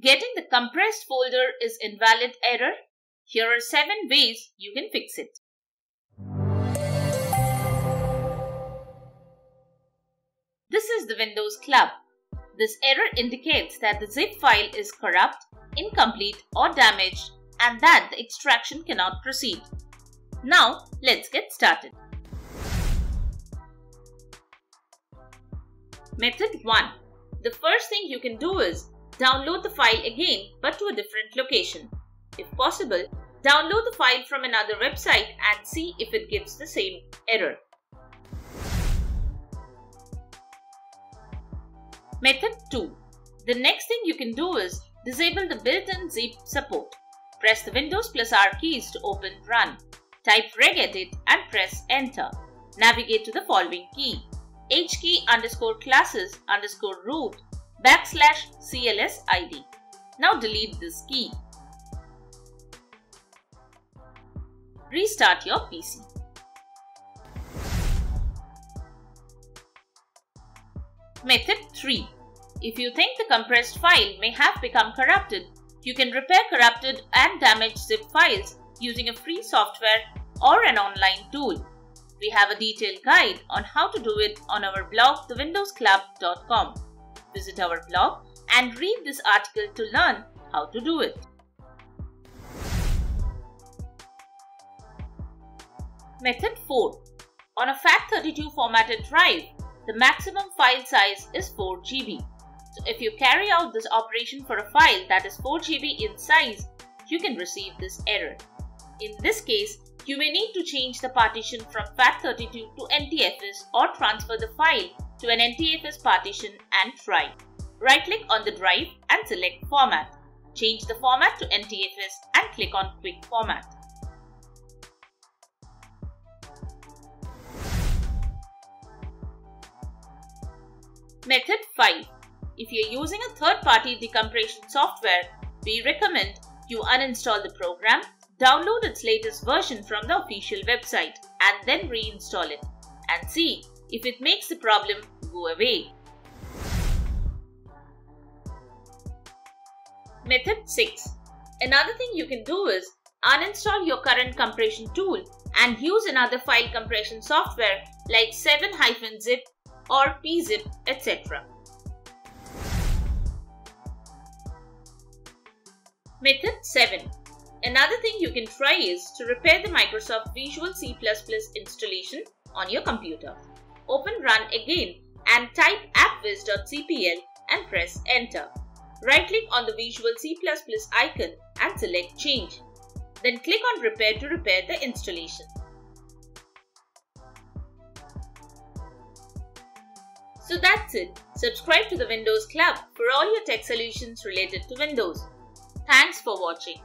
Getting the compressed folder is invalid error. Here are 7 ways you can fix it. This is the Windows Club. This error indicates that the zip file is corrupt, incomplete or damaged and that the extraction cannot proceed. Now let's get started. Method 1. The first thing you can do is download the file again but to a different location. If possible, download the file from another website and see if it gives the same error. Method 2. The next thing you can do is disable the built-in zip support. Press the Windows plus R keys to open Run. Type regedit and press Enter. Navigate to the following key hkey underscore classes underscore root backslash cls id. Now delete this key. Restart your PC. Method 3. If you think the compressed file may have become corrupted, you can repair corrupted and damaged zip files using a free software or an online tool. We have a detailed guide on how to do it on our blog thewindowsclub.com. Visit our blog and read this article to learn how to do it. Method 4. On a FAT32 formatted drive, the maximum file size is 4 GB. So if you carry out this operation for a file that is 4 GB in size, you can receive this error. In this case, you may need to change the partition from FAT32 to NTFS or transfer the file to an NTFS partition and try. Right-click on the drive and select Format. Change the format to NTFS and click on Quick Format. Method 5. If you're using a third-party decompression software, we recommend you uninstall the program Download its latest version from the official website and then reinstall it and see if it makes the problem go away. Method 6. Another thing you can do is uninstall your current compression tool and use another file compression software like 7-zip or PeaZip etc. Method 7. Another thing you can try is to repair the Microsoft Visual C++ installation on your computer. Open Run again and type appwiz.cpl and press Enter. Right-click on the Visual C++ icon and select Change. Then click on Repair to repair the installation. So that's it. Subscribe to the Windows Club for all your tech solutions related to Windows. Thanks for watching.